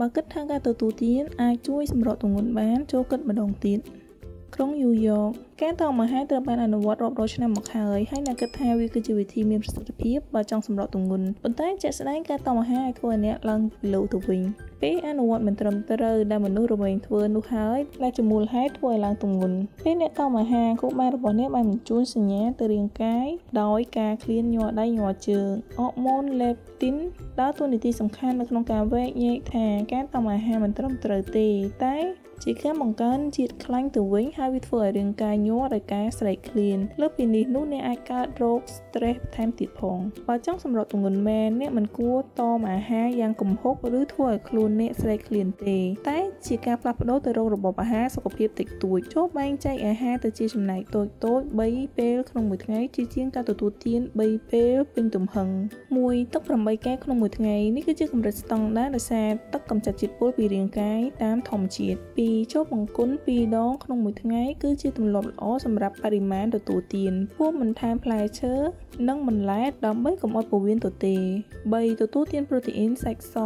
បើគិតថាការទទួលទានអាចជួយសម្រកទម្ងន់បានចូលគិតម្ដងទៀតក្រុងយូយ៉កការតមអាហារត្រូវបានអនុវត្តរាប់រយឆ្នាំមកហើយហើយអ្នកគិតថាវាគឺជាវិធីមានប្រសិទ្ធភាពបើចង់សម្រកទម្ងន់ប៉ុន្តែជាក់ស្ដែងការតមអាហារអាចធ្វើឲ្យអ្នកឡើងគីឡូទៅវិញពេលអនុវត្តមិនត្រឹមត្រូវដែលមនុស្សរវែងធ្វើនោះហើយដែលជាមូលហេតុធ្វើឲ្យឡើងទម្ងន់ពេលអ្នកតមអាហារគូបានរបស់អ្នកបានបញ្ជូនសញ្ញាទៅរាងកាយដោយការឃ្លានញ័រដៃញ័រជើងអរម៉ូនលេបទីន ដើរតួនាទីសំខាន់នៅក្នុងការវែកញែកថាការតមអាហារមិនត្រឹមត្រូវទេ តែជាការបង្កើនជាតិខ្លាញ់ទៅវិញហើយវាធ្វើឲ្យរាងកាយញ័រដោយការស្រេកឃ្លានលើពីនេះនោះអ្នកអាចកើតរោគ stress បន្ថែមទៀតផងបើចង់សម្រកទម្ងន់មែនអ្នកមិនគួរតមអាហារយ៉ាងគំហុកឬធ្វើឲ្យខ្លួនអ្នកស្រេកឃ្លានទេ តែជាការផ្លាស់ប្ដូរទៅរករបបអាហារសុខភាពតិចតួចចូលបែងចែកអាហារទៅជាចំណែកតូចតូច3ពេលក្នុងមួយថ្ងៃជាជាងការទទួលទាន3ពេលពេញទំហឹង1ទឹក8កែវក្នុងមួយថ្ងៃនេះគឺជាកម្រិតស្តង់ដារដោយសារទឹកកម្ចាត់ជាតិពុលពីរាងកាយតាមធម្មជាតិ2ចូលបង្គន់2ដងក្នុងមួយថ្ងៃគឺជាទម្លាប់ល្អសម្រាប់បរិមាណទទួលទានពោះមិនថែមផ្លែឈើនិងបន្លែដើម្បីកុំឲ្យពោះវៀនទទេ3ទទួលទានប្រូតេអ៊ីនសាច់ស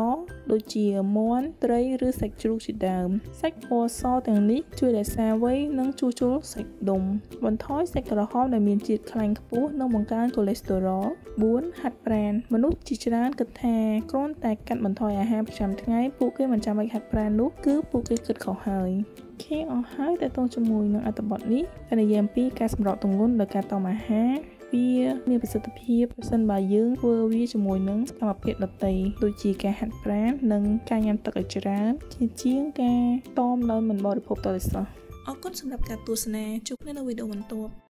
ដូចជាមាន់ត្រីឬសាច់ជ្រូកជាដើមសាច់ពណ៌សទាំងនេះជួយរក្សាវ័យនិងជួសជុលសាច់ដុំបន្ថយសាច់ក្រហមដែលមានជាតិខ្លាញ់ខ្ពស់និងបង្កើនកូលេស្តេរ៉ុល4ហាត់ប្រាណមនុស្សជាច្រើនគិតថាគ្រាន់តែកាត់បន្ថយអាហារប្រចាំថ្ងៃពួកគេមិនចាំបាច់ហាត់ប្រាណនោះគឺពួកគេគិតខុសហើយខេអស់ហើយតើតោះជាមួយនឹងអត្ថបទនេះតែនិយាយអំពីការសម្រកទម្ងន់ដោយការតមអាហារវាមានប្រសិទ្ធភាពប្រសិនបើយើងធ្វើវាជាមួយនឹងសកម្មភាពដទៃដូចជាការហាត់ប្រាណនិងការញ៉ាំទឹកឲ្យច្រើនជាជាងការតមដោយមិនបរិភោគតលិសោះអរគុណសម្រាប់ការទស្សនាជួបគ្នានៅវីដេអូបន្ទាប់